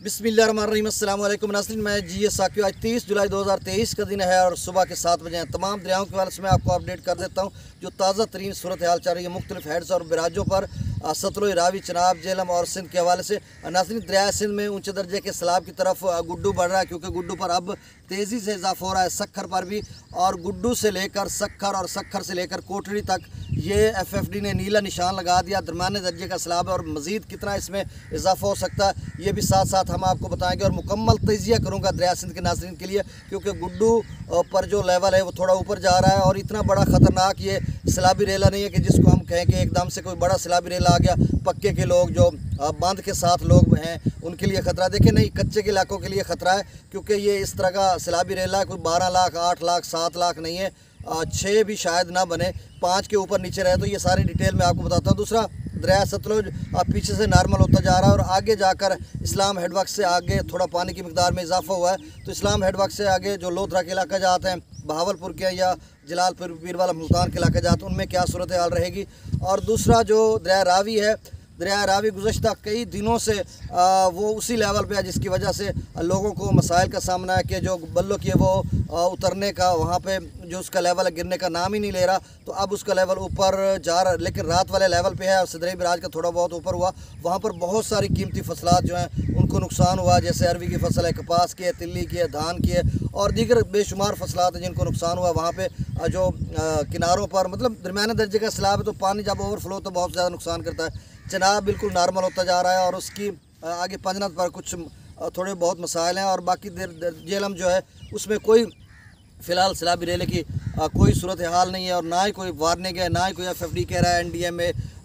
बिस्मिल्लाम नासरीन, मैं G S साकियो आज तीस जुलाई 2023 का दिन है और सुबह के सात बजे हैं। तमाम दरियाओं के वाले से मैं आपको अपडेट कर देता हूँ, जो ताज़ा तरीन सूरत हाल चल रही है। मुख्तलिफ़ हेड्स और बराजों पर सतलुज रावी, चनाब, जेलम और सिंध के हवाले से। नासरीन, दरिया सिंध में ऊँचे दर्जे के सैलाब की तरफ़ गुड्डू बढ़ रहा है, क्योंकि गुड्डू पर अब तेज़ी से इजाफा हो रहा है सखर पर भी। और गुड्डू से लेकर सखर और सखर से लेकर कोटड़ी तक ये एफ़ एफ़ डी ने नीला निशान लगा दिया। दरमियाने दर्जे का सैलाब है और मज़ीद कितना इसमें इजाफा हो सकता है, ये भी साथ साथ हम आपको बताएँगे और मुकम्मल तजिया करूँगा दरिया सिंध के नाजरन के लिए, क्योंकि गुड्डू पर जो लेवल है वो थोड़ा ऊपर जा रहा है और इतना बड़ा ख़तरनाक ये सैलाबी रेला नहीं है कि जिसको हम कहें कि एकदम से कोई बड़ा सैलाबी रेला आ गया। पक्के के लोग जो बाँध के साथ लोग हैं, उनके लिए ख़तरा देखें नहीं, कच्चे के इलाकों के लिए ख़तरा है, क्योंकि ये इस तरह का सैलाबी रेला कोई बारह लाख, आठ लाख, सात लाख नहीं है। छः भी शायद ना बने, पाँच के ऊपर नीचे रहे तो ये सारी डिटेल मैं आपको बताता हूँ। दूसरा दरिया सतलुज पीछे से नॉर्मल होता जा रहा है और आगे जाकर इस्लाम हेडवर्क से आगे थोड़ा पानी की मकदार में इजाफा हुआ है। तो इस्लाम हेडवर्क से आगे जो लोधरा के इलाका जाते हैं, बहावलपुर के या जलालपुर, पीरवाला मुल्तान के इलाके जाते हैं, उनमें क्या सूरत हाल रहेगी? और दूसरा जो दरिया रावी है दरिया रावी गुजशत कई दिनों से आ, वो उसी लेवल पे है जिसकी वजह से लोगों को मसाइल का सामना है कि जो बल्लो की है वो आ, उतरने का वहाँ पे जो उसका लेवल है गिरने का नाम ही नहीं ले रहा। तो अब उसका लेवल ऊपर जा रहा लेकिन रात वाले लेवल पे है और सदरी बराज का थोड़ा बहुत ऊपर हुआ। वहाँ पर बहुत सारी कीमती फसलात जो हैं उनको नुकसान हुआ जैसे अरवी की फ़सल है कपास की है तिल्ली की है धान की है और दीगर बेशुमार फसलात हैं जिनको नुकसान हुआ। वहाँ पर जो किनारों पर मतलब दरमियाने दर्जे का सैलाब है तो पानी जब ओवरफ्लो तो बहुत ज़्यादा नुकसान करता है। चनाब बिल्कुल नॉर्मल होता जा रहा है और उसकी आगे पंजनत पर कुछ थोड़े बहुत मसाइल हैं और बाकी देर जेलम जो है, उसमें कोई फ़िलहाल सलाबी रेले की कोई सूरत हाल नहीं है और ना ही कोई वार्निंग है, ना ही कोई एफ़ एफ़ डी कह रहा है एन डी एम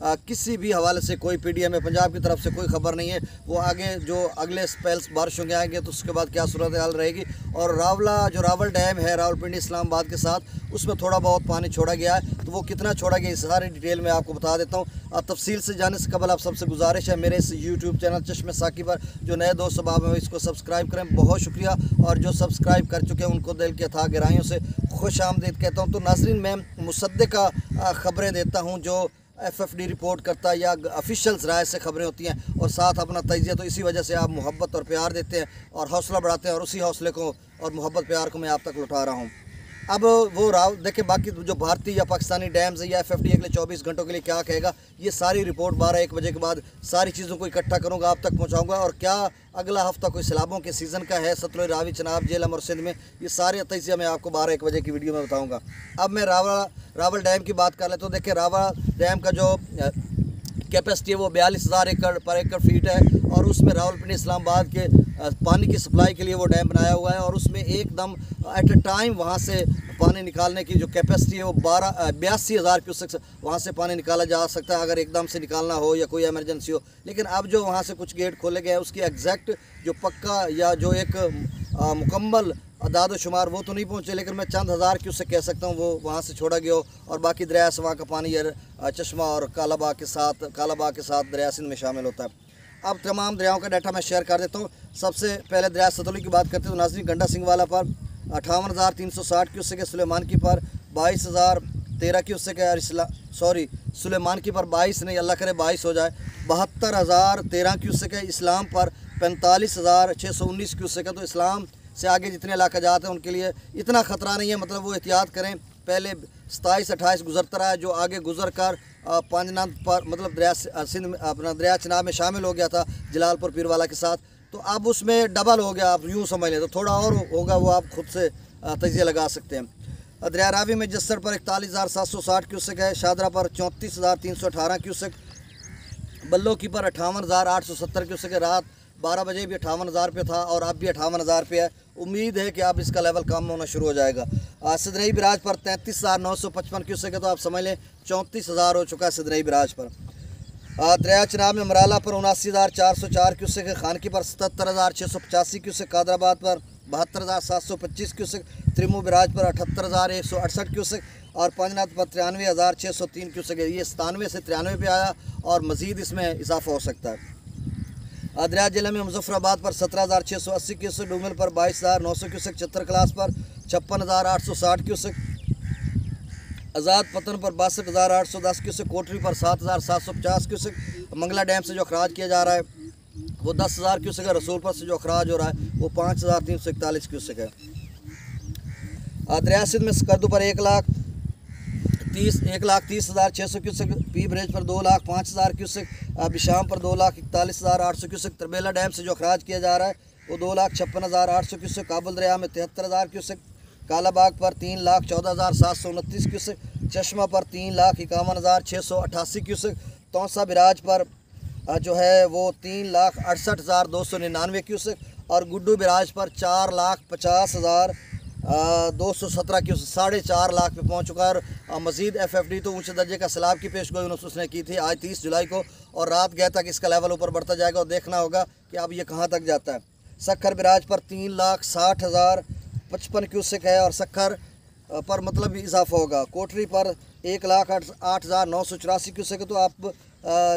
में किसी भी हवाले से, कोई पी डी एम पंजाब की तरफ़ से कोई खबर नहीं है। वो आगे जो अगले स्पेल्स बारिश होंगे, आएँगे तो उसके बाद क्या सूरत हाल रहेगी। और रावला, जो रावल डैम है, रावलपिंडी, इस्लामाबाद के साथ, उसमें थोड़ा बहुत पानी छोड़ा गया है। तो वो कितना छोड़ा गया, इस सारी डिटेल में आपको बता देता हूँ। तफसील से जाने से कबल आप सबसे गुजारिश है, मेरे इस यूट्यूब चैनल चश्मे साकी पर, जो नए दोस्त सबाब हैं, इसको सब्सक्राइब करें। बहुत शुक्रिया। और जो सब्सक्राइब कर चुके हैं, उनको दिल के था गहराइयों से खुश आमदीद कहता हूँ। तो नाजरीन, मैं मुसद का ख़बरें देता हूँ, जो एफ़ एफ़ डी रिपोर्ट करता है या ऑफिशियल्स राय से खबरें होती हैं और साथ अपना तजिया तो इसी वजह से आप मोहब्बत और प्यार देते हैं और हौसला बढ़ाते हैं और उसी हौसले को और मोहब्बत, प्यार को मैं आप तक लौटा रहा हूँ। अब वो राव, देखें, बाकी जो भारतीय या पाकिस्तानी डैम्स या एफ़ अगले चौबीस घंटों के लिए क्या कहेगा, ये सारी रिपोर्ट बारह एक बजे के बाद सारी चीज़ों को इकट्ठा करूँगा, आप तक पहुँचाऊँगा। और क्या अगला हफ़्ता कोई सैलाबों के सीज़न का है? सतलुज रावी, चनाब, जेलम और सिंध में, ये सारे तजिया मैं आपको बारह एक बजे की वीडियो में बताऊँगा। अब मैं रावल रावल डैम की बात कर लेता हूँ। देखिए रावल डैम का जो कैपेसिटी है वो बयालीस हज़ार एकड़ पर एकड़ फीट है और उसमें रावलपिंडी, इस्लामाबाद के पानी की सप्लाई के लिए वो डैम बनाया हुआ है और उसमें एकदम एट अ टाइम वहाँ से पानी निकालने की जो कैपेसिटी है वो बारह बयासी हज़ार क्यूसेक वहाँ से पानी निकाला जा सकता है अगर एकदम से निकालना हो या कोई एमरजेंसी हो। लेकिन अब जो वहाँ से कुछ गेट खोले गए हैं, उसकी एग्जैक्ट जो पक्का या जो एक मुकम्मल अदाद शुमार वो तो नहीं पहुँचे, लेकिन मैं चंद हज़ार की उससे कह सकता हूँ वो वहाँ से छोड़ा गया और बाकी दरिया से वहाँ का पानी चश्मा और कालाबाग के साथ, कालाबाग के साथ दरिया सिंध में शामिल होता है। अब तमाम दरियाओं का डाटा मैं शेयर कर देता हूँ। सबसे पहले दरिया सतलुज की बात करते हैं तो नाजरी गंडा सिंह वाला पर अठावन हज़ार तीन सौ साठ की उससे सुलेमान की पर, बाईस हज़ार तेरह की उससे क्या सॉरी सुलेमान की पर बाईस नहीं, अल्लाह करे बाईस हो जाए। बहत्तर हज़ार तेरह की उससे इस्लाम पर, पैंतालीस हज़ार छः सौ उन्नीस की उससे तो इस्लाम से आगे जितने इलाका जाते हैं उनके लिए इतना ख़तरा नहीं है मतलब वो एहतियात करें। पहले सताईस अट्ठाईस गुजरता रहा है, जो आगे गुजर कर पांचनाथ पर मतलब दरिया सिंध अपना दरिया चनाब में शामिल हो गया था जलालपुर पीरवाला के साथ। तो अब उसमें डबल हो गया, आप यूँ समझ लें तो थोड़ा और होगा वो आप खुद से तजिया लगा सकते हैं। दरिया रावी में जस्सर पर इकतालीस हज़ार सात सौ साठ क्यूसक है, शादरा पर चौंतीस हज़ार तीन सौ अठारह क्यूसक बल्लो की पर अठावन हज़ार आठ सौ सत्तर क्यूसक है। रात बारह बजे भी अठावन हज़ार पे था और अब भी अठावन हज़ार पे है। उम्मीद है कि अब इसका लेवल कम होना शुरू हो जाएगा। सदनई बिराज पर तैंतीस हज़ार नौ सौ पचपन क्यूसेक है तो आप समझ लें, चौंतीस हज़ार हो चुका है सदनई बिराज पर। दरिया चनाब में मराला पर उनासी हज़ार चार सौ चार क्यूसेक है खानकी पर सतर हज़ार छः सौ पचासी क्यूसेक, कादराबाद पर बहत्तर हज़ार सात सौ पच्चीस क्यूसेक, त्रिमू बिराज पर अठहत्तर हज़ार एक सौ अड़सठ क्यूसेक और पंजनाथ पर तिरानवे हज़ार छः सौ तीन क्यूसेक है। ये सतानवे से तिरानवे पे आया और मज़ीद इसमें इजाफा हो सकता है। दरिया ज़िले में मुजफ्फराबाद पर सत्रह हज़ार छः सौ अस्सी क्यूसेक डूमल पर बाईस हज़ार नौ सौ क्यूसेक चत्तर क्लास पर छप्पन हज़ार आठ सौ साठ क्यूसेक। आज़ाद पतन पर बासठ हज़ार आठ सौ दस क्यूसेक कोटरी पर सात हज़ार सात सौ पचास क्यूसेक। मंगला डैम से जो अखराज किया जा रहा है, वो दस हज़ार क्यूसिक है, रसूलपुर से जो अखराज हो रहा है, वो पाँच हज़ार तीन सौ इकतालीस क्यूसिक है। दरिया सिंध में स्कर्दू पर एक लाख तीस, एक लाख तीस हज़ार छः सौ क्यूसेक, पी ब्रिज पर दो लाख पाँच हज़ार क्यूसेक बिशाम पर दो लाख इकतालीस हज़ार आठ सौ क्यूसिक, तरबेला डैम से जो अखराज किया जा रहा है, वो दो लाख छप्पन हज़ार आठ सौ क्यूसिक, काबुल दरिया में तिहत्तर हज़ार क्यूसिक। कालाबाग पर तीन लाख चौदह हज़ार सात सौ उनतीस क्यूसिक, चश्मा पर तीन लाख इक्यावन हज़ार छः सौ अठासी क्यूसिक, तौसा बिराज पर जो है वो तीन लाख अड़सठ हज़ार दो सौ निन्यानवे क्यूसिक और गुड्डू बिराज पर चार लाख पचास हज़ार दो सौ सत्रह की साढ़े चार लाख पे पहुँच चुका है और मजीद एफ़ एफ़ डी तो ऊँचे दर्जे का सैलाब की पेश गोई उसने की थी आज तीस जुलाई को और रात गए तक इसका लेवल ऊपर बढ़ता जाएगा और देखना होगा कि अब ये कहाँ तक जाता है। सखर बिराज पर तीन लाख साठ हज़ार पचपन क्यूसिक है और सखर पर मतलब इजाफा होगा। कोठरी पर एक लाख आठ आठ हज़ार नौ सौ चौरासी क्यूसिक तो आप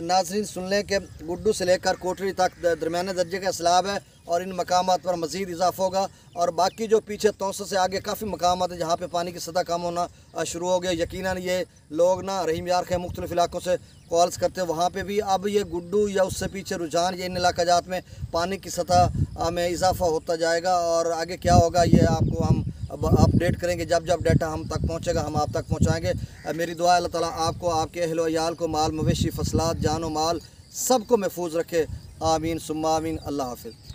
नाजरीन सुन लें कि गुड्डू से लेकर कोठरी तक दरमियाने दर्जे का सैलाब है। और इन मकाम पर मज़ीद इजाफा होगा। और बाकी जो पीछे तोसों से आगे काफ़ी मकाम है जहाँ पर पानी की सतह कम होना शुरू हो गया। यकीन ये लोग ना रहीम यार के मुख्तलिफ़ इलाकों से कॉल्स करते हैं। वहाँ पर भी अब ये गुड्डू या उससे पीछे रुझान ये इन इलाकाजात में पानी की सतह में इजाफा होता जाएगा। और आगे क्या होगा ये आपको हम अब अपडेट करेंगे। जब जब डाटा हम तक पहुँचेगा, हम आप तक पहुँचाएँगे। मेरी दुआ अल्लाह ताला आपको, आपके अहल वयाल को, माल मवेशी, फसलात, जान माल सबको महफूज रखे। आमीन, सुम्मा आमीन। अल्लाह हाफिज़।